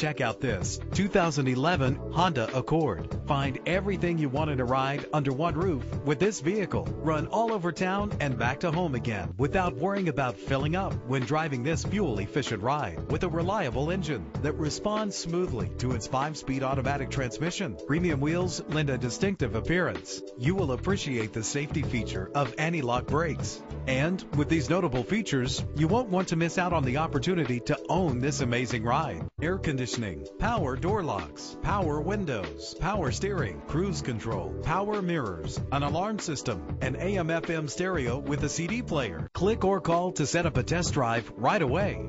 Check out this 2011 Honda Accord. Find everything you want in a ride under one roof with this vehicle. Run all over town and back to home again without worrying about filling up when driving this fuel-efficient ride with a reliable engine that responds smoothly to its five-speed automatic transmission. Premium wheels lend a distinctive appearance. You will appreciate the safety feature of anti-lock brakes. And with these notable features, you won't want to miss out on the opportunity to own this amazing ride. Air conditioning, power door locks, power windows, power steering, cruise control, power mirrors, an alarm system, an AM FM stereo with a CD player. Click or call to set up a test drive right away.